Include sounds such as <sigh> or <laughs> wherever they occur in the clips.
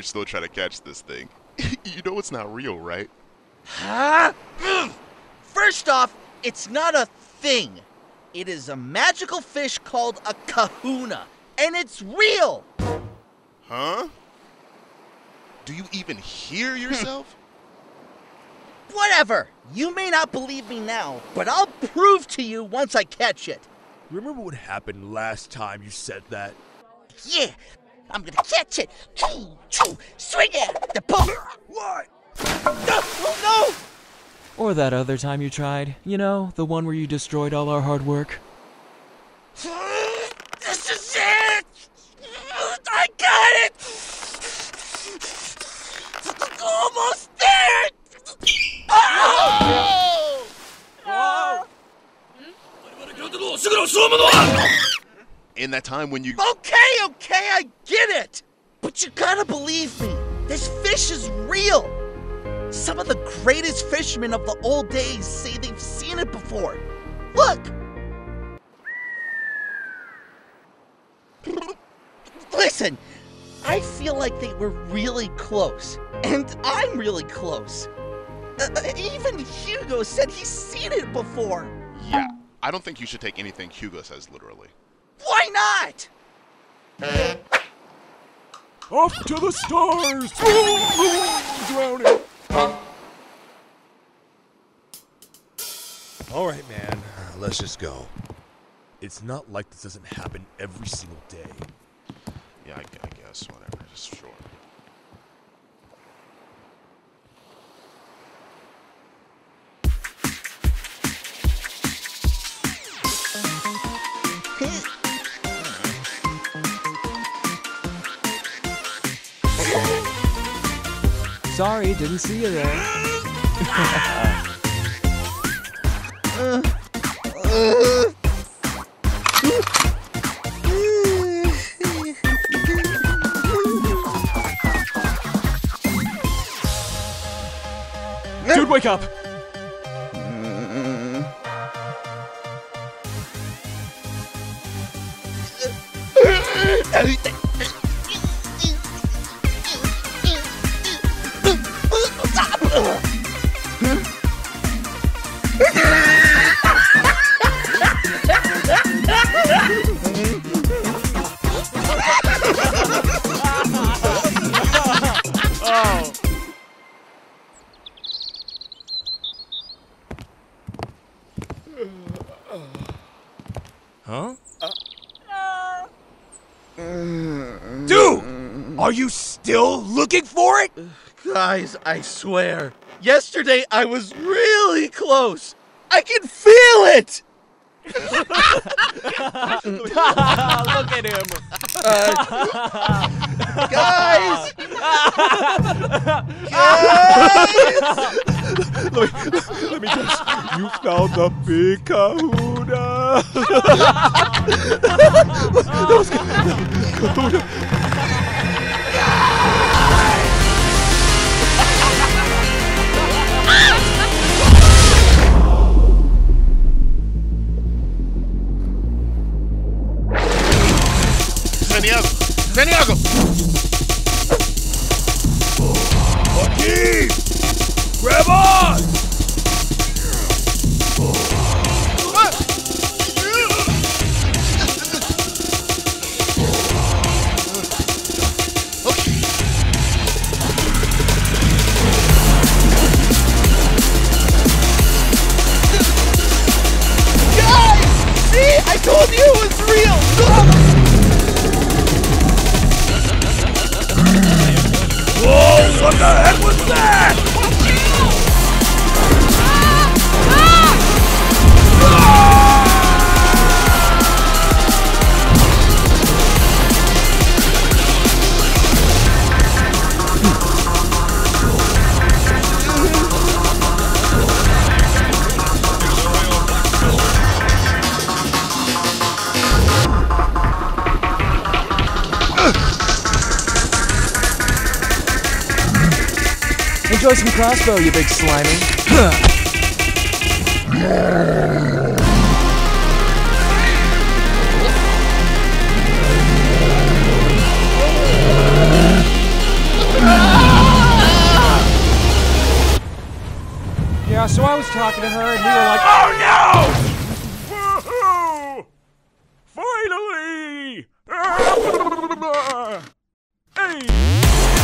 you're still trying to catch this thing. <laughs> you know it's not real, right? Huh? <gasps> First off, it's not a thing. It is a magical fish called a kahuna, and it's real. Huh? Do you even hear hmm. yourself? Whatever. You may not believe me now, but I'll prove to you once I catch it. Remember what happened last time you said that? Yeah, I'm gonna catch it. Choo, choo, swing it. The poke. What? Oh no! Or that other time you tried. You know, the one where you destroyed all our hard work. This is it! I got it! Almost there! Oh! In that time when you. Okay, okay, I get it! But you gotta believe me, this fish is real! Some of the greatest fishermen of the old days say they've seen it before. Look! Listen, I feel like they were really close, and I'm really close. Uh, uh, even Hugo said he's seen it before. Yeah, I don't think you should take anything Hugo says literally. Why not? Off to the stars! Drowning! All right, man. Let's just go. It's not like this doesn't happen every single day. Yeah, I, I guess, whatever, just sure. Sorry, didn't see you there. Dude, wake up! <laughs> Dude! Are you still looking for it? Guys, I swear, yesterday I was really close. I can feel it! <laughs> Look at him! <laughs> <laughs> Guys! Let me guess. You found the big kahuna. Santiago! Santiago! Joaquim! Grab on! Enjoy some crossbow, you big slimy. Yeah, so I was talking to her and we were like, OH NO! Finally! <laughs> hey!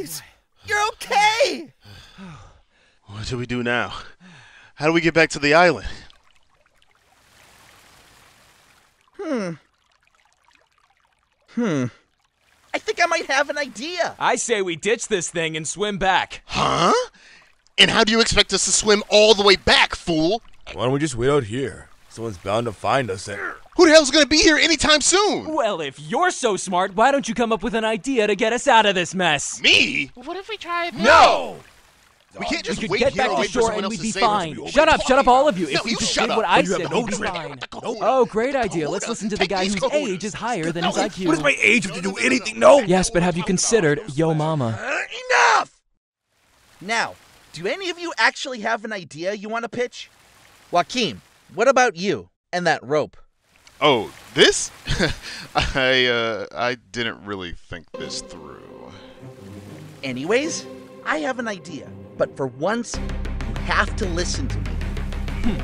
Guys! You're okay! What do we do now? How do we get back to the island? Hmm. Hmm. I think I might have an idea. I say we ditch this thing and swim back. Huh? And how do you expect us to swim all the way back, fool? Why don't we just wait out here? Someone's bound to find us and Who the hell's gonna be here anytime soon? Well, if you're so smart, why don't you come up with an idea to get us out of this mess? Me? What if we try this? No! We can't We just could wait get here back and to wait for shore and we'd be fine. What Shut up, shut up, all of you. about? If we you just shut did up. what I You said, no we'd be fine. Oh, great idea. Let's listen to the guy whose Kahunas. age is higher than his No, IQ. What is my age to do anything? No! Yes, but have you considered Yo Mama? Uh, enough! Now, do any of you actually have an idea you want to pitch? Joaquim, what about you and that rope? Oh, this? <laughs> I uh I didn't really think this through. Anyways, I have an idea, but for once, you have to listen to me.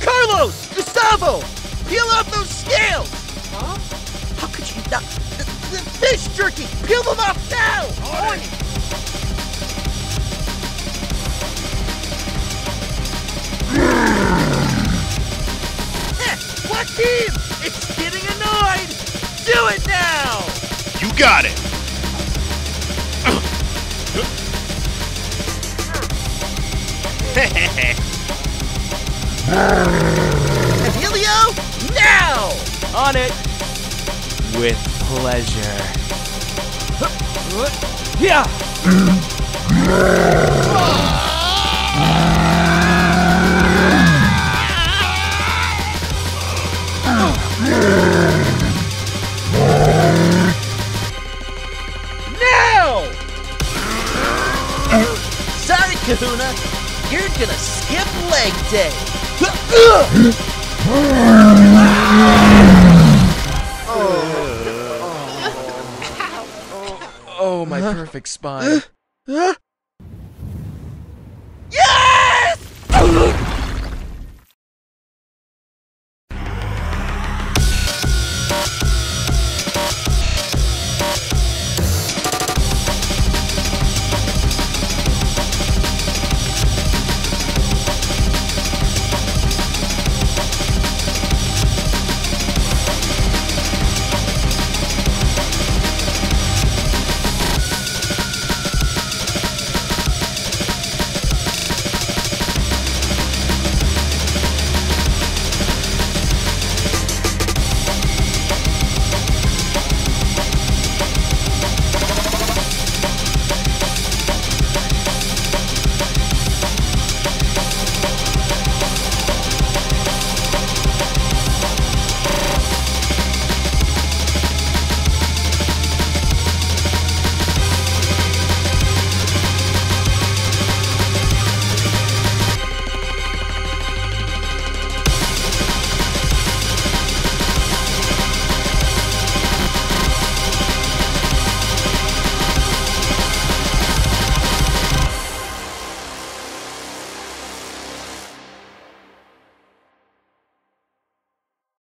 Carlos! Gustavo! Peel off those scales! Huh? How could you not? The, the fish jerky! Peel them off now! On Joaquim! It's getting annoyed! Do it now! You got it. <laughs> Emilio, now! On it! With pleasure. <laughs> Yeah! <laughs> Kahuna. You're gonna skip leg day. Oh, my perfect spine.